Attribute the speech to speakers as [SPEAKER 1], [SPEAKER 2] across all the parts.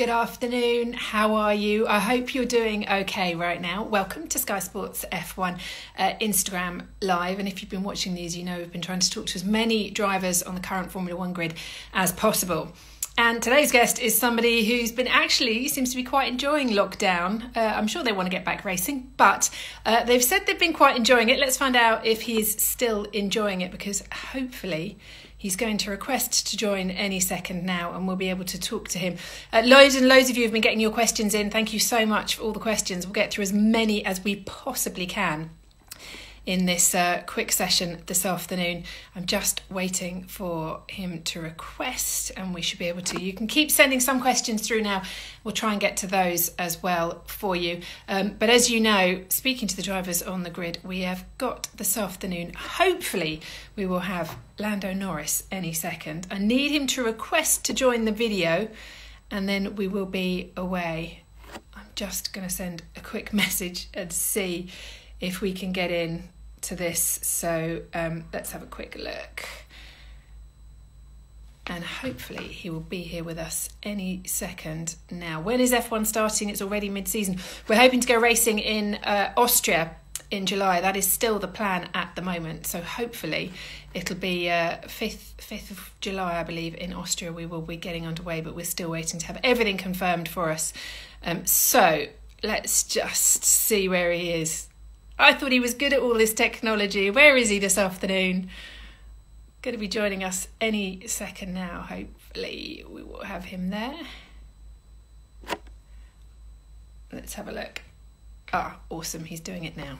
[SPEAKER 1] Good afternoon. How are you? I hope you're doing okay right now. Welcome to Sky Sports F1 uh, Instagram Live. And if you've been watching these, you know we've been trying to talk to as many drivers on the current Formula One grid as possible. And today's guest is somebody who's been actually seems to be quite enjoying lockdown. Uh, I'm sure they want to get back racing, but uh, they've said they've been quite enjoying it. Let's find out if he's still enjoying it because hopefully He's going to request to join any second now, and we'll be able to talk to him. Uh, loads and loads of you have been getting your questions in. Thank you so much for all the questions. We'll get through as many as we possibly can in this uh, quick session this afternoon. I'm just waiting for him to request, and we should be able to. You can keep sending some questions through now. We'll try and get to those as well for you. Um, but as you know, speaking to the drivers on the grid, we have got this afternoon. Hopefully, we will have Lando Norris any second. I need him to request to join the video, and then we will be away. I'm just going to send a quick message and see if we can get in to this. So um, let's have a quick look. And hopefully he will be here with us any second now. When is F1 starting? It's already mid season. We're hoping to go racing in uh, Austria in July. That is still the plan at the moment. So hopefully it'll be uh, 5th, 5th of July, I believe, in Austria. We will be getting underway, but we're still waiting to have everything confirmed for us. Um, so let's just see where he is I thought he was good at all this technology. Where is he this afternoon? Going to be joining us any second now. Hopefully, we will have him there. Let's have a look. Ah, awesome. He's doing it now.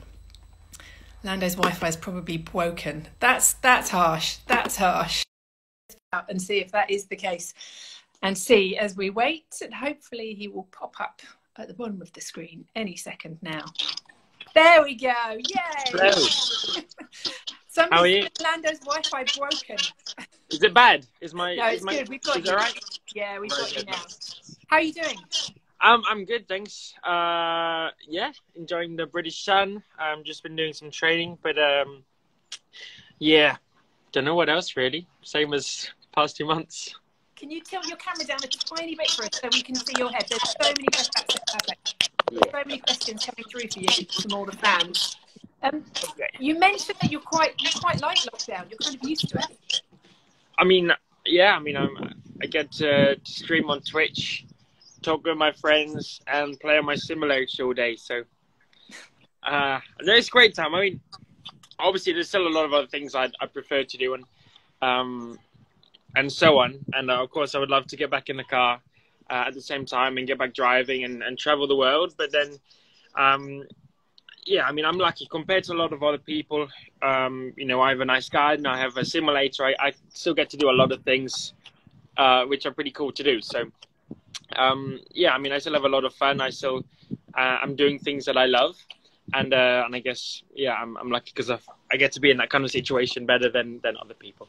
[SPEAKER 1] Lando's Wi-Fi is probably broken. That's that's harsh. That's harsh. And see if that is the case, and see as we wait, and hopefully he will pop up at the bottom of the screen any second now. There we go. Yay. Hello.
[SPEAKER 2] How are you?
[SPEAKER 1] Lando's Wi-Fi broken.
[SPEAKER 2] Is it bad? Is my
[SPEAKER 1] No, it's
[SPEAKER 2] my,
[SPEAKER 1] good. We've got
[SPEAKER 2] is you.
[SPEAKER 1] Right? Yeah, we've got you now. How are you doing?
[SPEAKER 2] Um, I'm good, thanks. Uh, yeah, enjoying the British sun. i Um, just been doing some training, but um, yeah, don't know what else really. Same as past two months.
[SPEAKER 1] Can you tilt your camera down a tiny bit for us so we can see your head? There's so many. Perfect. So many questions coming through for you from all the fans. Um. You mentioned that you're quite you quite like lockdown. You're kind of used to it.
[SPEAKER 2] I mean, yeah. I mean, I'm, I get to, stream on Twitch, talk with my friends, and play on my simulators all day. So, uh, it's a great time. I mean, obviously, there's still a lot of other things I I prefer to do, and um, and so on. And uh, of course, I would love to get back in the car uh, at the same time and get back driving and, and travel the world. But then, um, yeah, I mean, I'm lucky compared to a lot of other people. Um, you know, I have a nice garden, I have a simulator, I, I still get to do a lot of things uh, which are pretty cool to do. So, um, yeah, I mean, I still have a lot of fun. I still, uh, I'm doing things that I love. And uh, and I guess yeah, I'm I'm lucky because I get to be in that kind of situation better than than other people.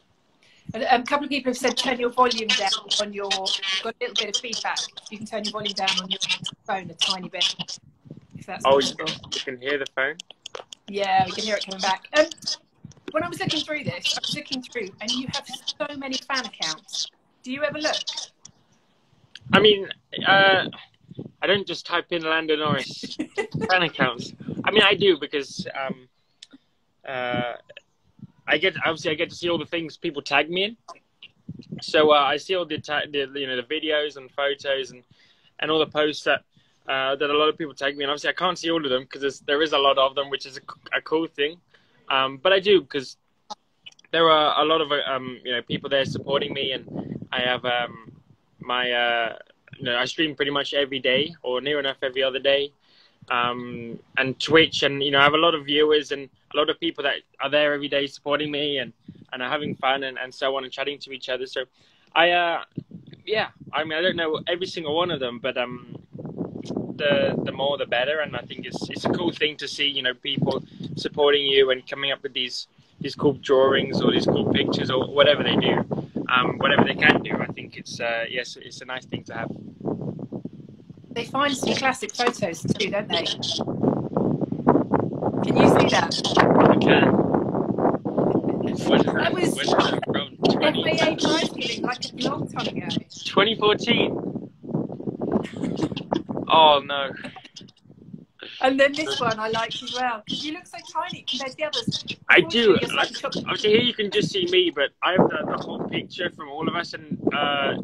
[SPEAKER 1] And a couple of people have said turn your volume down on your. Got a little bit of feedback. You can turn your volume down on your phone a tiny bit, if that's
[SPEAKER 2] oh, possible. you can hear the phone.
[SPEAKER 1] Yeah, we can hear it coming back. Um, when I was looking through this, I was looking through, and you have so many fan accounts. Do you ever look?
[SPEAKER 2] I mean, uh, I don't just type in Lando Norris fan accounts. I mean, I do because um, uh, I get obviously I get to see all the things people tag me in. So uh, I see all the, ta- the, you know the videos and photos and and all the posts that uh, that a lot of people tag me. And obviously I can't see all of them because there is a lot of them, which is a, a cool thing. Um, but I do because there are a lot of um, you know people there supporting me, and I have um, my uh, you know I stream pretty much every day or near enough every other day um, and Twitch, and you know, I have a lot of viewers and a lot of people that are there every day supporting me and and are having fun and, and so on and chatting to each other. So, I uh, yeah, I mean, I don't know every single one of them, but um, the the more the better, and I think it's it's a cool thing to see, you know, people supporting you and coming up with these these cool drawings or these cool pictures or whatever they do, um, whatever they can do. I think it's uh, yes, it's a nice thing to have.
[SPEAKER 1] They find some classic photos too, don't they? Can you see that?
[SPEAKER 2] I can.
[SPEAKER 1] that was FIA prize giving like a long time ago.
[SPEAKER 2] 2014. Oh no.
[SPEAKER 1] And then this one I liked as well because you look so tiny compared to the others.
[SPEAKER 2] I do. Like, obviously, here you can just see me, but I have the, the whole picture from all of us, and uh,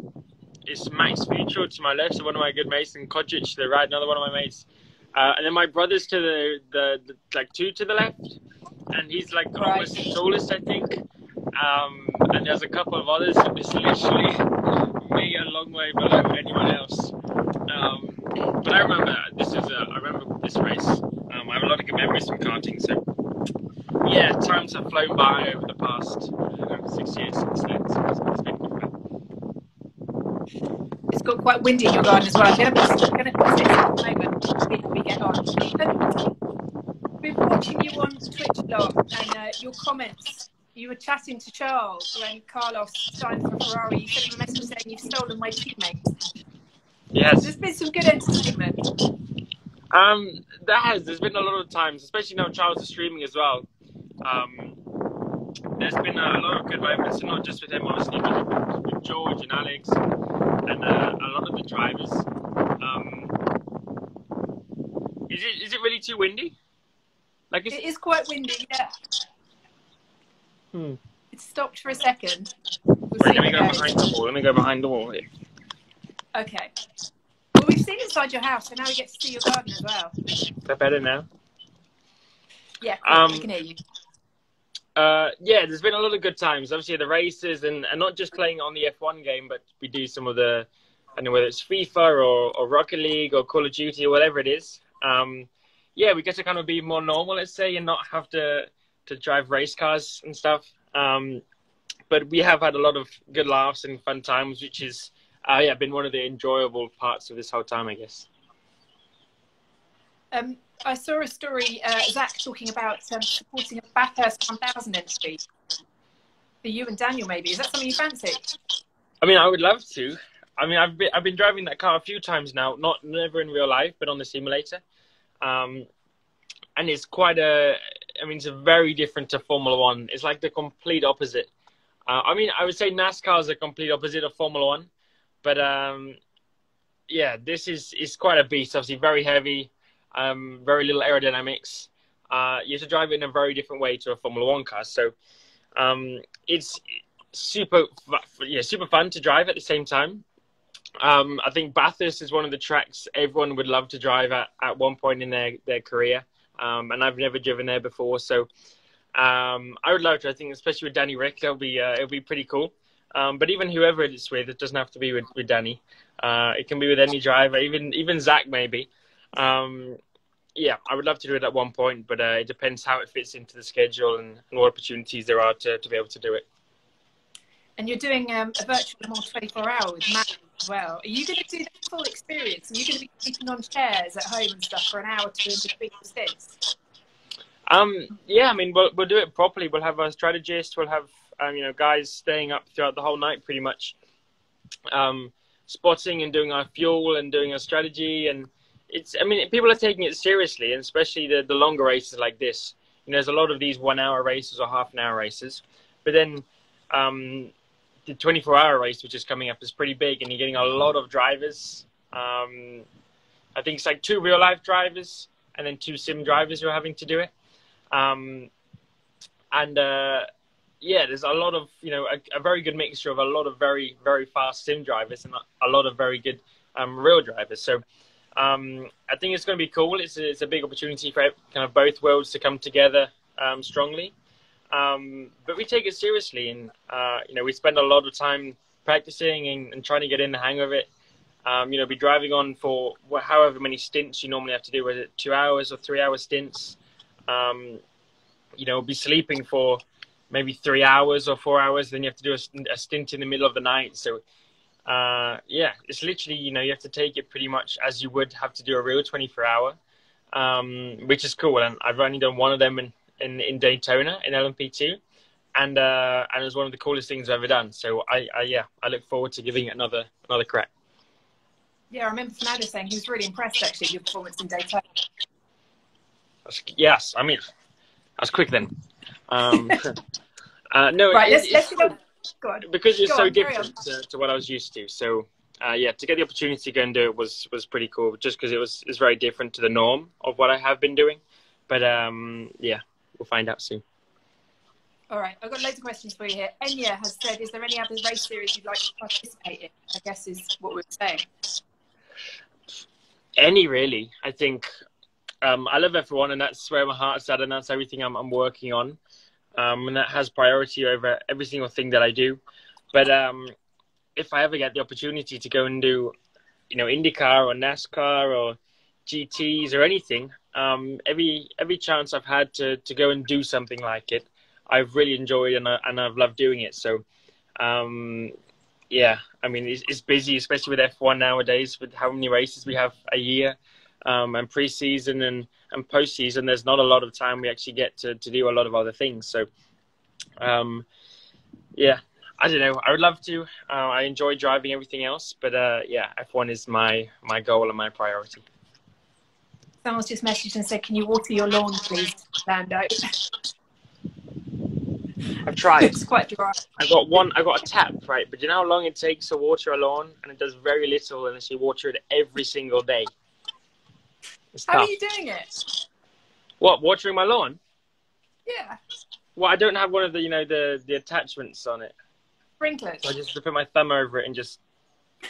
[SPEAKER 2] it's Max Fewtrell to my left, so one of my good mates, and Kodjic to the right, another one of my mates, uh, and then my brother's to the, the, the like two to the left, and he's like
[SPEAKER 1] Right.
[SPEAKER 2] almost the tallest, I think. Um, and there's a couple of others, and it's literally me a long way below anyone else. Um, but I remember this is a, I remember this race. Um, I have a lot of good memories from karting, so yeah, times have flown by over the past over six years since then. So it's, been.
[SPEAKER 1] It's got quite windy in your garden as well. I'm going to going to sit at the moment see how we get on. But We've been watching you on Twitch a lot and uh, your comments. You were chatting to Charles when Carlos signed for Ferrari. You sent him a message saying you've stolen my teammate.
[SPEAKER 2] Yes,
[SPEAKER 1] There's been some good entertainment.
[SPEAKER 2] um, there has. There's been a lot of times, especially now Charles is streaming as well. Um, there's been a, lot of good moments, and not just with him, obviously, but with, with George and Alex, and uh, a lot of the drivers. Um, is it is it really too windy? Like it's,
[SPEAKER 1] It is quite windy, yeah.
[SPEAKER 2] Hmm.
[SPEAKER 1] It stopped for a second. We'll
[SPEAKER 2] Wait, let me go
[SPEAKER 1] goes.
[SPEAKER 2] behind the wall. Let me go behind the wall here.
[SPEAKER 1] Okay. Well, we've seen inside your house, so now we get to see your garden as well.
[SPEAKER 2] Is that better now?
[SPEAKER 1] Yeah,
[SPEAKER 2] Um,
[SPEAKER 1] we can hear you.
[SPEAKER 2] Uh, yeah, there's been a lot of good times. Obviously, the races and, and not just playing on the F1 game, but we do some of the, I don't know whether it's FIFA or, or Rocket League or Call of Duty or whatever it is. Um, yeah, we get to kind of be more normal, let's say, and not have to to drive race cars and stuff. Um, but we have had a lot of good laughs and fun times, which is uh, yeah been one of the enjoyable parts of this whole time, I guess.
[SPEAKER 1] Um, I saw a story, uh, Zak talking about um, supporting a Bathurst 1000 entry for you and Daniel, maybe. Is that something you fancy?
[SPEAKER 2] I mean, I would love to. I mean, I've been, I've been driving that car a few times now, not never in real life, but on the simulator. Um, and it's quite a, I mean, it's a very different to Formula One. It's like the complete opposite. Uh, I mean, I would say NASCAR is the complete opposite of Formula One, but um, yeah, this is is quite a beast. Obviously, very heavy, um, very little aerodynamics. Uh, you have to drive it in a very different way to a Formula One car. So um, it's super, yeah, super fun to drive at the same time. Um, I think Bathurst is one of the tracks everyone would love to drive at at one point in their their career, um, and I've never driven there before, so um, I would love to. I think, especially with Danny Ric, it'll be uh, it'll be pretty cool. Um, but even whoever it's with, it doesn't have to be with, with Danny. Uh, it can be with any driver, even even Zak maybe. Um, yeah, I would love to do it at one point, but uh, it depends how it fits into the schedule and, and what opportunities there are to, to be able to do it.
[SPEAKER 1] And you're doing um, a virtual Mans 24 hour with Matt as well. Are you going to do the full experience? Are you going to be sleeping on chairs at home and stuff for an hour or two in between the stints?
[SPEAKER 2] Um, yeah, I mean, we'll, we'll do it properly. We'll have a strategist. We'll have, um, you know, guys staying up throughout the whole night pretty much, um, spotting and doing our fuel and doing our strategy. And it's, I mean, people are taking it seriously, and especially the, the longer races like this. You know, there's a lot of these one hour races or half an hour races. But then um, the 24 hour race, which is coming up, is pretty big, and you're getting a lot of drivers. Um, I think it's like two real life drivers and then two sim drivers who are having to do it. Um, and uh, yeah, there's a lot of you know a, a, very good mixture of a lot of very very fast sim drivers and a, lot of very good um, real drivers. So um, I think it's going to be cool. It's a, it's a big opportunity for kind of both worlds to come together um, strongly. Um, but we take it seriously, and uh, you know we spend a lot of time practicing and, and trying to get in the hang of it. Um, you know, be driving on for however many stints you normally have to do, whether it two hours or three hour stints. Um, you know, be sleeping for maybe three hours or four hours. Then you have to do a, a stint in the middle of the night. So, uh, yeah, it's literally, you know, you have to take it pretty much as you would have to do a real 24 hour, um, which is cool. And I've only done one of them in, in, in Daytona in LMP2. And, uh, and it was one of the coolest things I've ever done. So I, I, yeah, I look forward to giving it another, another crack.
[SPEAKER 1] Yeah, I remember Fernando saying he was really impressed actually with your performance in Daytona.
[SPEAKER 2] Yes, I mean, that's quick then. Um, uh, no,
[SPEAKER 1] right,
[SPEAKER 2] it,
[SPEAKER 1] let's, let's
[SPEAKER 2] cool
[SPEAKER 1] go. Go
[SPEAKER 2] because it's
[SPEAKER 1] Go
[SPEAKER 2] so
[SPEAKER 1] on,
[SPEAKER 2] different to, to, what I was used to. So uh, yeah, to get the opportunity to go and do it was was pretty cool. Just because it was is very different to the norm of what I have been doing. But um, yeah, we'll find out soon.
[SPEAKER 1] All right, I've got loads of questions for you here. Enya has said, "Is there any other race series you'd like to participate in?" I guess is what we're saying.
[SPEAKER 2] Any really, I think. Um, I love F1, and that's where my heart's at, and that's everything I'm, I'm working on, um, and that has priority over every single thing that I do. But um, if I ever get the opportunity to go and do, you know, IndyCar or NASCAR or GTS or anything, um, every every chance I've had to, to go and do something like it, I've really enjoyed and I, and I've loved doing it. So, um, yeah, I mean it's, it's, busy, especially with F1 nowadays, with how many races we have a year, um, and preseason and and postseason. There's not a lot of time we actually get to to do a lot of other things. So, um, yeah, I don't know. I would love to. Uh, I enjoy driving everything else, but uh, yeah, F1 is my my goal and my priority.
[SPEAKER 1] Someone's just messaged and said, "Can you water your lawn, please, Lando?"
[SPEAKER 2] I've tried.
[SPEAKER 1] it's quite dry.
[SPEAKER 2] I've got one. I've got a tap, right? But you know how long it takes to water a lawn, and it does very little unless you water it every single day.
[SPEAKER 1] It's how tough. are you doing it?
[SPEAKER 2] What watering my lawn?
[SPEAKER 1] Yeah.
[SPEAKER 2] Well, I don't have one of the you know the the attachments on it.
[SPEAKER 1] Sprinklers.
[SPEAKER 2] So I just put my thumb over it and just.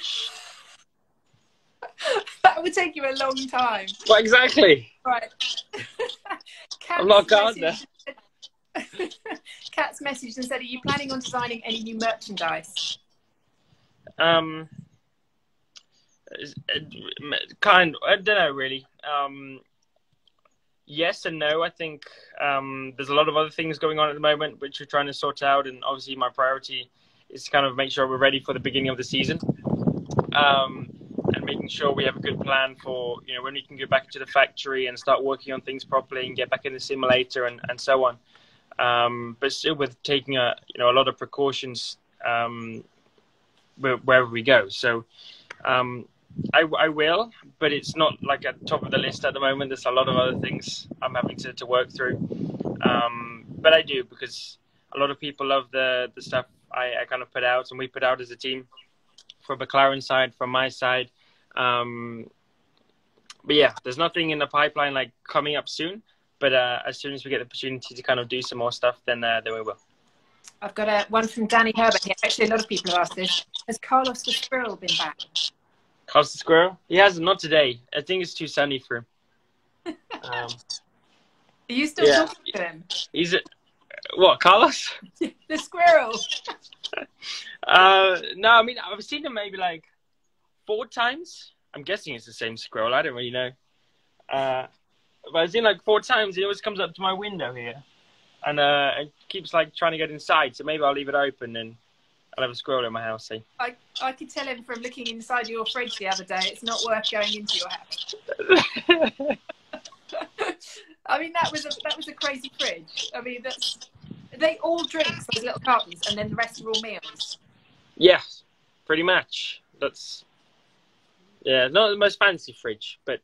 [SPEAKER 1] that would take you a long time.
[SPEAKER 2] Well, exactly.
[SPEAKER 1] Right.
[SPEAKER 2] I'm not a gardener.
[SPEAKER 1] Kat's messaged and said, "Are you planning on designing any new merchandise?"
[SPEAKER 2] Um, kind. I don't know really. Um, yes and no. I think um, there's a lot of other things going on at the moment which we're trying to sort out, and obviously my priority is to kind of make sure we're ready for the beginning of the season. Um, and making sure we have a good plan for you know when we can go back to the factory and start working on things properly and get back in the simulator and, and so on um, but still with taking a you know a lot of precautions um, wherever we go. So um, I, I, will, but it's not like at top of the list at the moment. There's a lot of other things I'm having to, to work through. Um, but I do because a lot of people love the the stuff I, I, kind of put out and we put out as a team from McLaren side, from my side. Um, but yeah, there's nothing in the pipeline like coming up soon. But uh, as soon as we get the opportunity to kind of do some more stuff, then uh, then we will.
[SPEAKER 1] I've got a one from Danny Herbert here. Actually, a lot of people have asked this. Has Carlos the Squirrel been back?
[SPEAKER 2] Carlos the Squirrel? He hasn't. Not today. I think it's too sunny for him.
[SPEAKER 1] Um, Are you still yeah. talking to him?
[SPEAKER 2] He's a, what? Carlos?
[SPEAKER 1] the squirrel.
[SPEAKER 2] uh, no, I mean I've seen him maybe like four times. I'm guessing it's the same squirrel. I don't really know. Uh, but I've seen like four times. He always comes up to my window here, and uh, it keeps like trying to get inside. So maybe I'll leave it open and I'll have a squirrel in my house. See.
[SPEAKER 1] I I could tell him from looking inside your fridge the other day. It's not worth going into your house. I mean, that was a that was a crazy fridge. I mean, that's they all drink those little cartons, and then the rest are all meals.
[SPEAKER 2] Yes, pretty much. That's yeah, not the most fancy fridge, but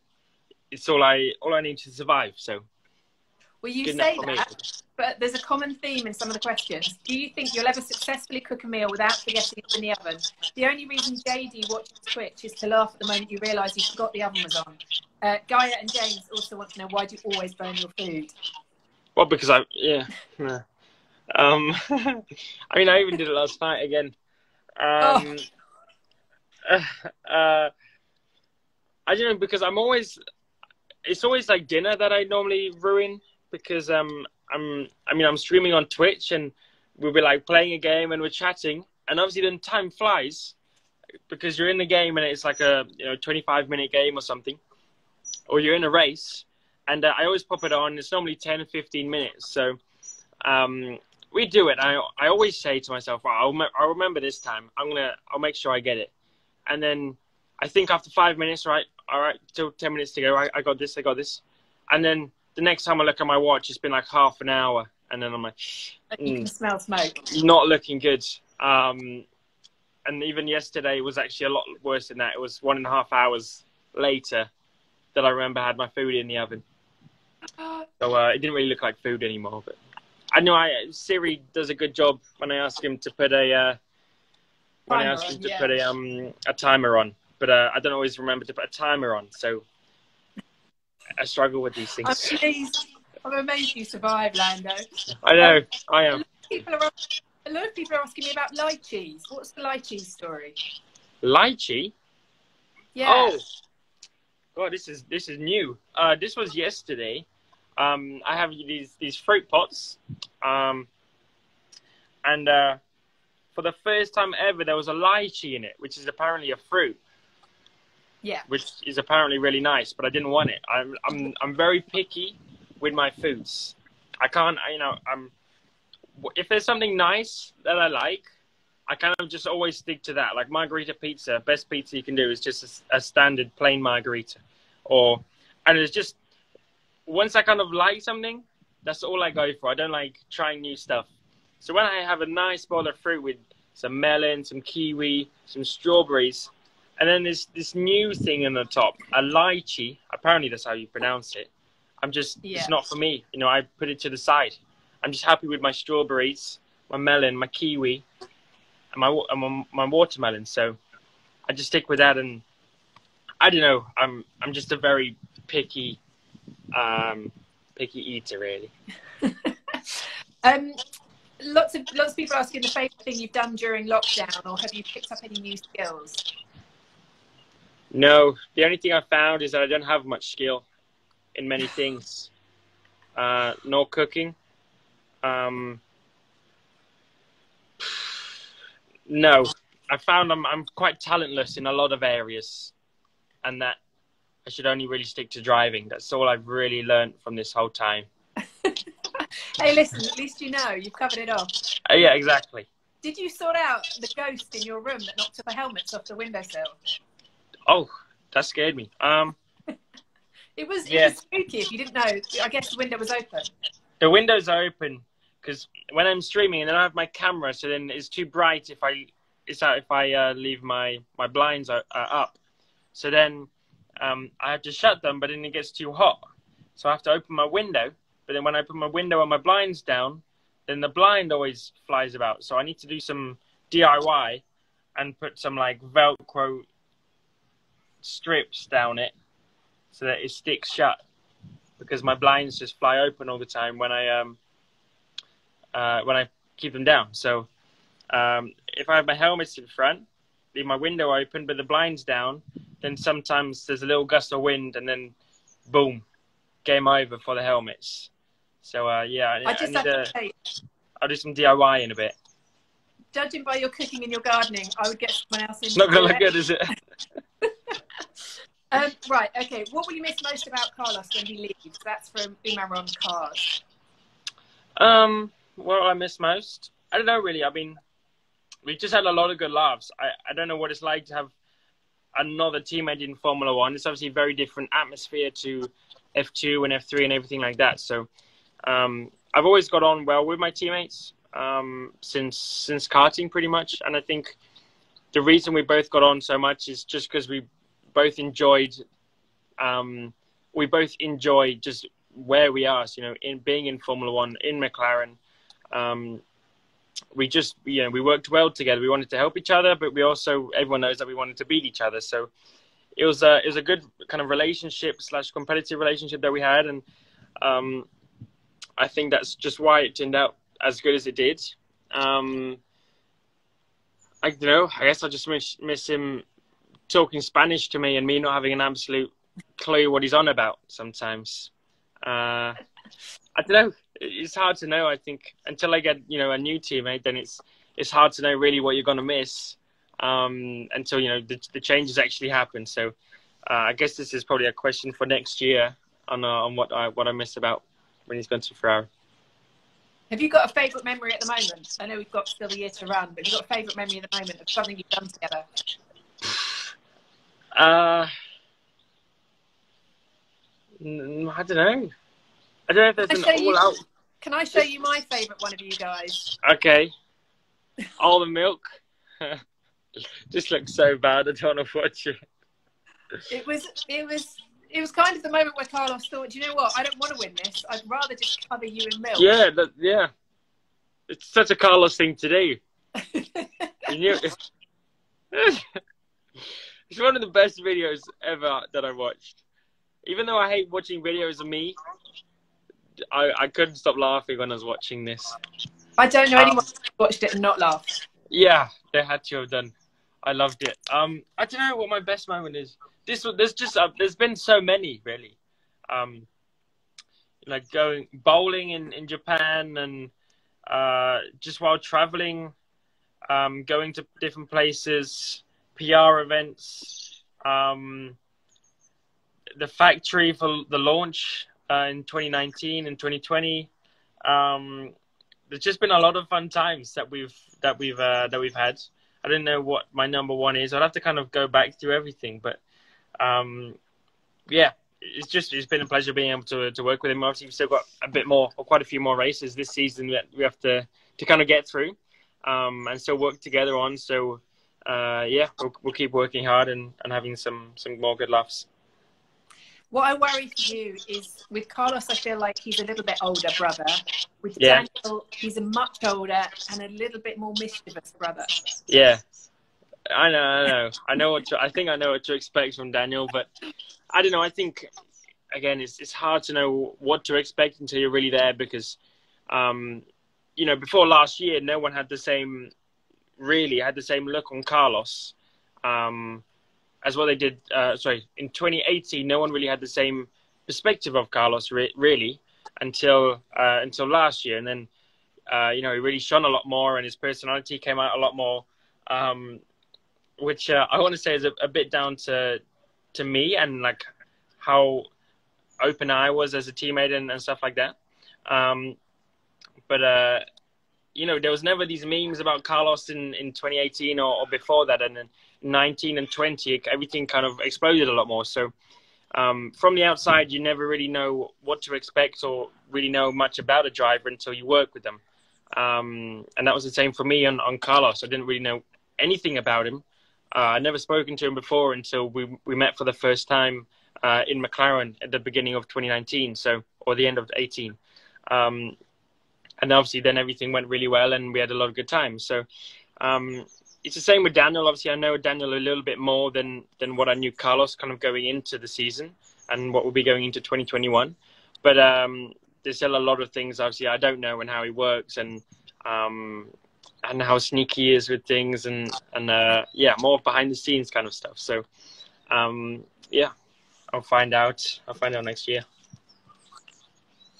[SPEAKER 2] it's all I all I need to survive. So.
[SPEAKER 1] Well, you say that, but there's a common theme in some of the questions. Do you think you'll ever successfully cook a meal without forgetting it in the oven? The only reason JD watches Twitch is to laugh at the moment you realise you forgot the oven was on. Uh, Gaia and James also want to know why do you always burn your food?
[SPEAKER 2] Well, because I yeah. um, I mean, I even did it last night again. Um, oh. uh, I don't know because I'm always it's always like dinner that I normally ruin because um I'm I mean I'm streaming on Twitch and we'll be like playing a game and we're chatting. And obviously then time flies because you're in the game and it's like a you know 25 minute game or something. Or you're in a race. And uh, I always pop it on. It's normally 10 or 15 minutes. So um we do it. I I always say to myself well, I'll, I'll remember this time. I'm gonna I'll make sure I get it. And then I think after five minutes right all right, till 10 minutes to go. I, I got this, I got this. And then the next time I look at my watch, it's been like half an hour. And then I'm like,
[SPEAKER 1] mm, you can smell smoke.
[SPEAKER 2] Not looking good. Um, and even yesterday was actually a lot worse than that. It was one and a half hours later that I remember I had my food in the oven. So uh, it didn't really look like food anymore. But I know I, Siri does a good job when I ask him to put a uh, when I
[SPEAKER 1] Timer
[SPEAKER 2] ask
[SPEAKER 1] on,
[SPEAKER 2] him to
[SPEAKER 1] yeah.
[SPEAKER 2] put a um a timer on, but uh, I don't always remember to put a timer on. So I struggle with these things.
[SPEAKER 1] I'm pleased. I'm amazed you survived, Lando.
[SPEAKER 2] I know, I am.
[SPEAKER 1] People are a lot of people are asking me about lychees. What's the lychee story?
[SPEAKER 2] Lychee.
[SPEAKER 1] Yeah.
[SPEAKER 2] Oh, God, this is this is new. Uh, this was yesterday. Um, I have these these fruit pots, um, and uh, for the first time ever, there was a lychee in it, which is apparently a fruit,
[SPEAKER 1] yeah.
[SPEAKER 2] which is apparently really nice. But I didn't want it. I'm I'm I'm very picky with my foods. I can't, you know, I'm if there's something nice that I like, I kind of just always stick to that. Like margarita pizza, best pizza you can do is just a, a standard plain margarita, or and it's just once I kind of like something, that's all I go for. I don't like trying new stuff. So when I have a nice bowl of fruit with some melon, some kiwi, some strawberries, and then there's this new thing on the top, a lychee. Apparently that's how you pronounce it. I'm just
[SPEAKER 1] Yeah.
[SPEAKER 2] it's not for me. You know, I put it to the side. I'm just happy with my strawberries, my melon, my kiwi, and my and my, my watermelon. So I just stick with that, and I don't know. I'm I'm just a very picky, um, picky eater, really.
[SPEAKER 1] Um, lots of lots of people asking the favourite thing you've done during lockdown, or have you picked up any new skills?
[SPEAKER 2] No, the only thing I found is that I don't have much skill in many things, uh, nor cooking. Um, no, I found I'm I'm quite talentless in a lot of areas, and that I should only really stick to driving. That's all I've really learned from this whole time.
[SPEAKER 1] Hey, listen. At least you know you've covered it off.
[SPEAKER 2] Uh, yeah, exactly.
[SPEAKER 1] Did you sort out the ghost in your room that knocked up the helmets off the windowsill?
[SPEAKER 2] Oh, that scared me. Um,
[SPEAKER 1] It was
[SPEAKER 2] Yeah.
[SPEAKER 1] it was spooky. If you didn't know, I guess the window was open.
[SPEAKER 2] the windows open because when I'm streaming and then I have my camera, so then it's too bright if I it's out if I uh, leave my my blinds are, are up. So then um, I have to shut them, but then it gets too hot, so I have to open my window. But then when I put my window and my blinds down, then the blind always flies about. So I need to do some DIY and put some like Velcro strips down it so that it sticks shut because my blinds just fly open all the time when I um uh, when I keep them down. So um, if I have my helmets in front, leave my window open, but the blinds down, then sometimes there's a little gust of wind, and then boom, game over for the helmets. So uh, yeah, I,
[SPEAKER 1] I
[SPEAKER 2] I need I'll do some DIY in a bit.
[SPEAKER 1] judging by your cooking and your gardening, I would get someone else in.
[SPEAKER 2] It's not gonna look good, is it?
[SPEAKER 1] Um, right, okay. What will you miss most about Carlos when he leaves? That's from Umaron Cars.
[SPEAKER 2] Um, what I miss most? I don't know really. I mean, we just had a lot of good laughs. I, I don't know what it's like to have another teammate in Formula One. It's obviously a very different atmosphere to F2 and F3 and everything like that. So, um, I've always got on well with my teammates um, since since karting pretty much, and I think the reason we both got on so much is just because we both enjoyed um, we both enjoy just where we are. So, you know, in being in Formula One in McLaren, um, we just you know we worked well together. We wanted to help each other, but we also everyone knows that we wanted to beat each other. So it was a it was a good kind of relationship slash competitive relationship that we had, and um, I think that's just why it turned out as good as it did. Um, I don't know. I guess I just miss, miss him talking Spanish to me and me not having an absolute clue what he's on about sometimes. Uh, I don't know. It's hard to know. I think until I get you know a new teammate, then it's it's hard to know really what you're going to miss um, until you know the, the changes actually happen. So uh, I guess this is probably a question for next year on uh, on what I what I miss about when he's gone to Ferrari.
[SPEAKER 1] Have you got a favourite memory at the moment? I know we've got still a year to run, but have you got a favourite memory at the moment of something you've done together?
[SPEAKER 2] Uh, I don't know. I don't know if there's
[SPEAKER 1] I
[SPEAKER 2] an
[SPEAKER 1] show you-
[SPEAKER 2] all out.
[SPEAKER 1] Can I show you my favourite one of you guys?
[SPEAKER 2] Okay. All the milk. Just looks so bad. I don't want to watch it.
[SPEAKER 1] It was it was it was kind of the moment where Carlos thought, "Do you know what? I don't want to win this. I'd rather just cover you in milk.
[SPEAKER 2] Yeah, that, yeah. It's such a Carlos thing to do. You knew, it's one of the best videos ever that I watched. Even though I hate watching videos of me, I, I couldn't stop laughing when I was watching this.
[SPEAKER 1] I don't know anyone who watched it and not laughed.
[SPEAKER 2] Yeah, they had to have done. I loved it. Um, I don't know what my best moment is. This there's just uh, there's been so many really. Um, like going bowling in in Japan and uh, just while traveling, um, going to different places, PR events, um, the factory for the launch uh, in 2019 and 2020. Um, there's just been a lot of fun times that we've that we've uh, that we've had. I don't know what my number one is. I'd have to kind of go back through everything, but um, yeah, it's just it's been a pleasure being able to to work with him. Obviously, we've still got a bit more or quite a few more races this season that we have to to kind of get through um, and still work together on. So uh, yeah, we'll, we'll keep working hard and, and having some some more good laughs.
[SPEAKER 1] What I worry for you is with Carlos, I feel like he's a little bit older brother. With
[SPEAKER 2] Yeah.
[SPEAKER 1] Daniel, he's a much older and a little bit more mischievous brother.
[SPEAKER 2] Yeah, I know, I know, I know what to, I think I know what to expect from Daniel, but I don't know. I think again, it's it's hard to know what to expect until you're really there because, um, you know, before last year, no one had the same, really had the same look on Carlos, um, as what they did. Uh, sorry, in 2018, no one really had the same perspective of Carlos re- really until uh, until last year, and then. Uh, you know, he really shone a lot more, and his personality came out a lot more. Um, which uh, I want to say is a, a, bit down to to me and like how open I was as a teammate and, and stuff like that. Um, but uh, you know, there was never these memes about Carlos in, in 2018 or, or before that, and then 19 and 20, everything kind of exploded a lot more. So um, from the outside, you never really know what to expect or really know much about a driver until you work with them. Um, and that was the same for me on, on Carlos. I didn't really know anything about him. Uh, I'd never spoken to him before until we we met for the first time uh, in McLaren at the beginning of 2019, so or the end of 18. Um, and obviously, then everything went really well, and we had a lot of good times. So um, it's the same with Daniel. Obviously, I know Daniel a little bit more than than what I knew Carlos, kind of going into the season and what will be going into 2021. But um, there's still a lot of things. Obviously, I don't know and how he works and um, and how sneaky he is with things and and uh, yeah, more behind the scenes kind of stuff. So um, yeah, I'll find out. I'll find out next year.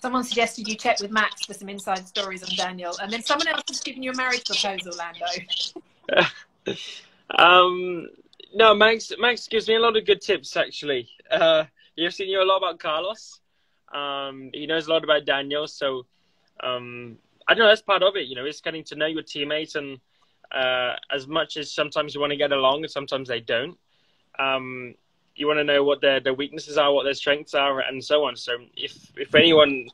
[SPEAKER 1] Someone suggested you check with Max for some inside stories on Daniel, and then someone else has given you a marriage proposal, Lando.
[SPEAKER 2] um, no, Max. Max gives me a lot of good tips. Actually, uh, you've seen you a lot about Carlos. Um, he knows a lot about Daniel, so um, I don't know. That's part of it. You know, it's getting to know your teammates, and uh, as much as sometimes you want to get along, and sometimes they don't. Um, you want to know what their, their weaknesses are, what their strengths are, and so on. So if if anyone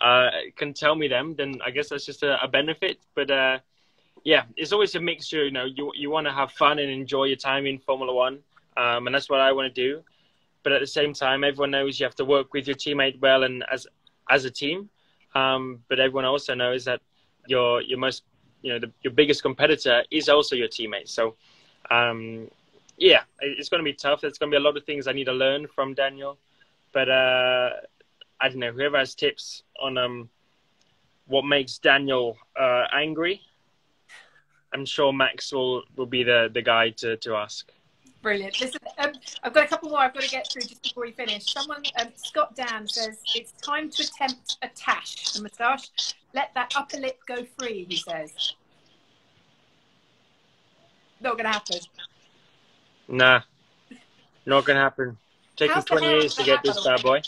[SPEAKER 2] uh, can tell me them, then I guess that's just a, a benefit. But uh, yeah, it's always a mixture. You know, you you want to have fun and enjoy your time in Formula One, um, and that's what I want to do. But at the same time, everyone knows you have to work with your teammate well and as as a team. Um, but everyone also knows that your your most you know the, your biggest competitor is also your teammate. So um, yeah, it's going to be tough. There's going to be a lot of things I need to learn from Daniel. But uh, I don't know. Whoever has tips on um, what makes Daniel uh, angry, I'm sure Max will, will be the, the guy to, to ask.
[SPEAKER 1] Brilliant. Listen, um, I've got a couple more I've got to get through just before we finish. Someone, um, Scott Dan says, it's time to attempt a tash, the moustache. Let that upper lip go free, he says. Not going to happen.
[SPEAKER 2] Nah, not to happen. Taking
[SPEAKER 1] How's
[SPEAKER 2] 20 years to get this bad boy.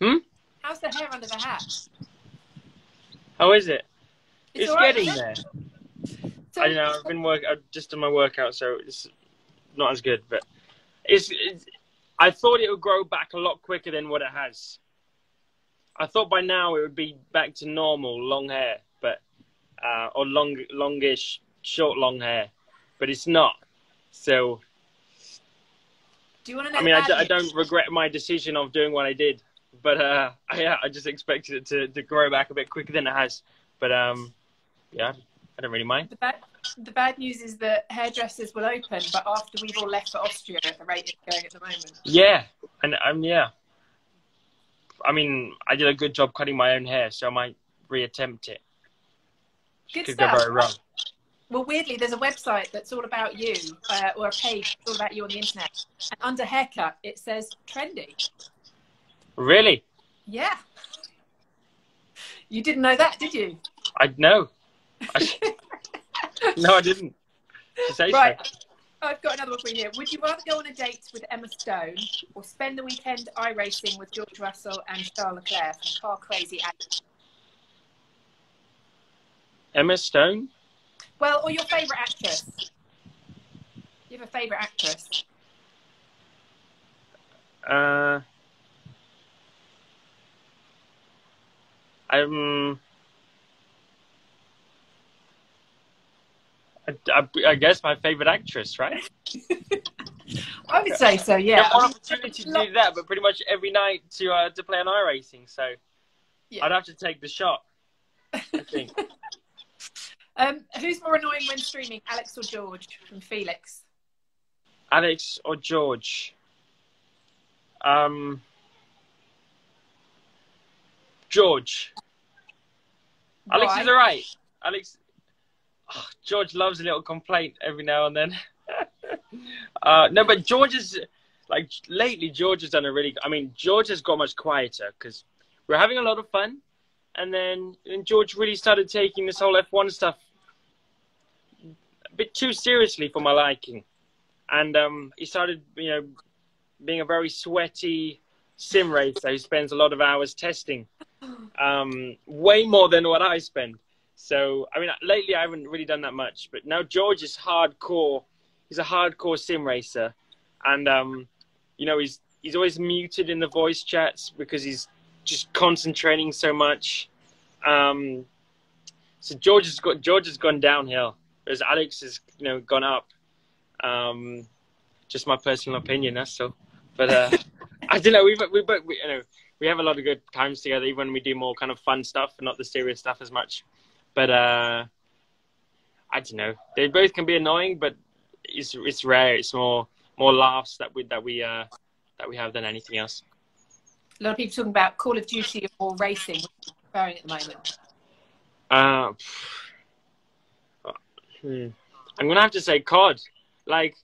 [SPEAKER 2] Hmm?
[SPEAKER 1] How's the hair under the hat?
[SPEAKER 2] How is it?
[SPEAKER 1] It's
[SPEAKER 2] It's,
[SPEAKER 1] right,
[SPEAKER 2] getting there.
[SPEAKER 1] So,
[SPEAKER 2] I don't know. I've been work. I've just done my workout, so it's not as good. But it's, it's. I thought it would grow back a lot quicker than what it has. I thought by now it would be back to normal long hair, but uh, or long, longish, short, long hair, but it's not. So
[SPEAKER 1] do you want to know
[SPEAKER 2] I mean, I, d- I don't regret my decision of doing what I did, but uh, I, I just expected it to, to grow back a bit quicker than it has. But um, yeah, I don't really mind.
[SPEAKER 1] The bad, the bad news is that hairdressers will open, but after we've all left for Austria at the rate it's going at the moment.
[SPEAKER 2] Yeah, and um, yeah. I mean, I did a good job cutting my own hair, so I might reattempt it.
[SPEAKER 1] Good
[SPEAKER 2] Could
[SPEAKER 1] stuff.
[SPEAKER 2] go very wrong.
[SPEAKER 1] Well, weirdly, there's a website that's all about you, uh, or a page all about you on the internet. And under haircut, it says trendy.
[SPEAKER 2] Really?
[SPEAKER 1] Yeah. You didn't know that, did you?
[SPEAKER 2] I know. I, no, I didn't. Say so.
[SPEAKER 1] Right. I've got another one for you here. Would you rather go on a date with Emma Stone or spend the weekend iRacing with George Russell and Charles Leclerc from Car Crazy?
[SPEAKER 2] Emma Stone.
[SPEAKER 1] Well, or your favourite actress? You have a favourite actress?
[SPEAKER 2] Uh, I'm. I, I, I guess my favorite actress, right?
[SPEAKER 1] I would say so, yeah.
[SPEAKER 2] Got one opportunity to do that, but pretty much every night to uh, to play on iRacing, so
[SPEAKER 1] Yeah.
[SPEAKER 2] I'd have to take the shot. I think.
[SPEAKER 1] um, who's more annoying when streaming, Alex or George from Felix?
[SPEAKER 2] Alex or George? Um, George. Alex
[SPEAKER 1] Why?
[SPEAKER 2] is alright. Alex, oh, George loves a little complaint every now and then. uh, no, but George is like lately. George has done a really. I mean, George has got much quieter because we're having a lot of fun, and then and George really started taking this whole F1 stuff bit too seriously for my liking, and um, he started, you know, being a very sweaty sim racer who spends a lot of hours testing um, way more than what I spend. So, I mean, lately I haven't really done that much, but now George is hardcore. He's a hardcore sim racer, and um, you know, he's he's always muted in the voice chats because he's just concentrating so much. Um, so George has got George has gone downhill, whereas Alex has you know gone up. Um, just my personal opinion, that's all. But uh, I don't know. We've we both we, you know we have a lot of good times together, even when we do more kind of fun stuff and not the serious stuff as much. But uh, I don't know. They both can be annoying, but it's it's rare. It's more more laughs that we that we uh, that we have than anything else.
[SPEAKER 1] A lot of people talking about Call of Duty or racing, preferring at the moment.
[SPEAKER 2] Uh, hmm. I'm gonna have to say COD. Like,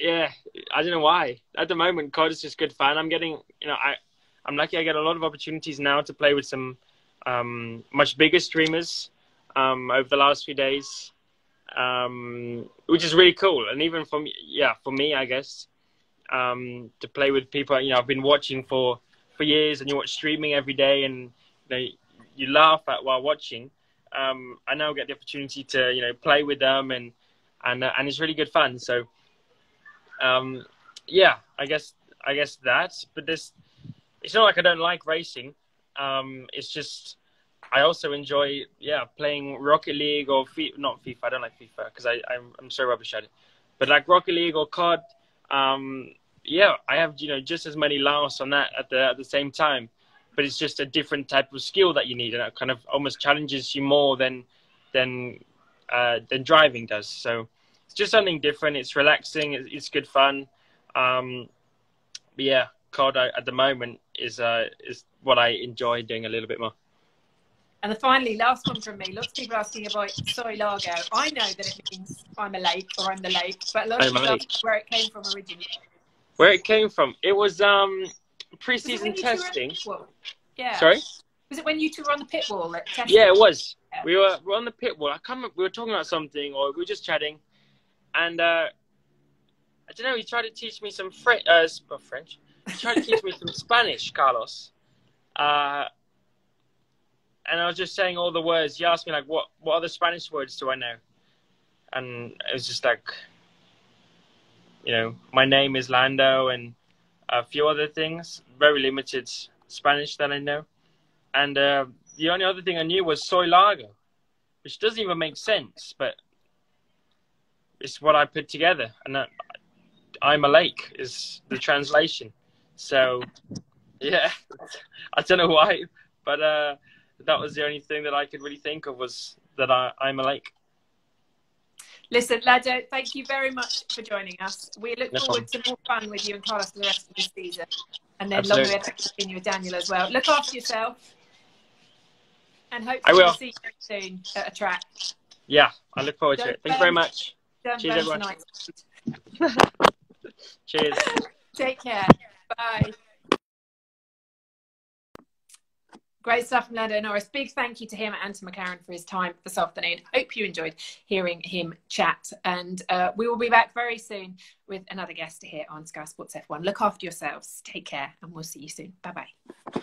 [SPEAKER 2] yeah, I don't know why. At the moment, COD is just good fun. I'm getting, you know, I, I'm lucky. I get a lot of opportunities now to play with some um, much bigger streamers um, over the last few days, um, which is really cool. And even for me, yeah, for me, I guess, um, to play with people, you know, I've been watching for for years, and you watch streaming every day, and know, you laugh at while watching. Um, I now get the opportunity to you know play with them, and and uh, and it's really good fun. So, um, yeah, I guess I guess that. But this, it's not like I don't like racing. Um, it's just I also enjoy yeah playing Rocket League or FIFA, not FIFA. I don't like FIFA because I I'm, I'm so rubbish at it. But like Rocket League or COD, um, yeah, I have you know just as many laughs on that at the at the same time. But it's just a different type of skill that you need, and it kind of almost challenges you more than than uh, than driving does. So it's just something different. It's relaxing. It's, it's good fun. Um, but yeah, COD I, at the moment is uh, is what I enjoy doing a little bit more.
[SPEAKER 1] And then finally, last one from me. Lots of people asking about Soy Largo. I know that it means I'm a lake or I'm the lake, but a lot of people where it came from originally.
[SPEAKER 2] Where it came from? It was um pre-season
[SPEAKER 1] when you two were on the
[SPEAKER 2] testing.
[SPEAKER 1] Yeah.
[SPEAKER 2] Sorry.
[SPEAKER 1] Was it when you two were on the pit wall at testing?
[SPEAKER 2] Yeah, it was.
[SPEAKER 1] Yeah.
[SPEAKER 2] We were, we were on the pit wall. I can't remember. We were talking about something, or we were just chatting, and uh, I don't know. He tried to teach me some French. Uh, uh, French. He tried to teach me some Spanish, Carlos. Uh, and I was just saying all the words. He asked me like, "What what other Spanish words do I know?" And it was just like, you know, my name is Lando, and a few other things. Very limited Spanish that I know. And uh, the only other thing I knew was soy largo, which doesn't even make sense, but it's what I put together. And that, I'm a lake is the translation. So, yeah, I don't know why, but uh, that was the only thing that I could really think of was that I, I'm a lake.
[SPEAKER 1] Listen, Lando, thank you very much for joining us. We look
[SPEAKER 2] No
[SPEAKER 1] forward to more fun with you and Carlos for the rest of this season. And then
[SPEAKER 2] Absolutely.
[SPEAKER 1] long to continue with Daniel as well. Look after yourself. And
[SPEAKER 2] I
[SPEAKER 1] hopefully
[SPEAKER 2] will.
[SPEAKER 1] we'll see you soon at a track.
[SPEAKER 2] Yeah, I look forward to
[SPEAKER 1] Don't
[SPEAKER 2] it. Thank you very much. Cheers, everyone. Cheers.
[SPEAKER 1] Take care. Bye. Great stuff from Lando Norris. Big thank you to him and to McLaren for his time this afternoon. Hope you enjoyed hearing him chat. And uh, we will be back very soon with another guest here on Sky Sports F1. Look after yourselves. Take care, and we'll see you soon. Bye bye.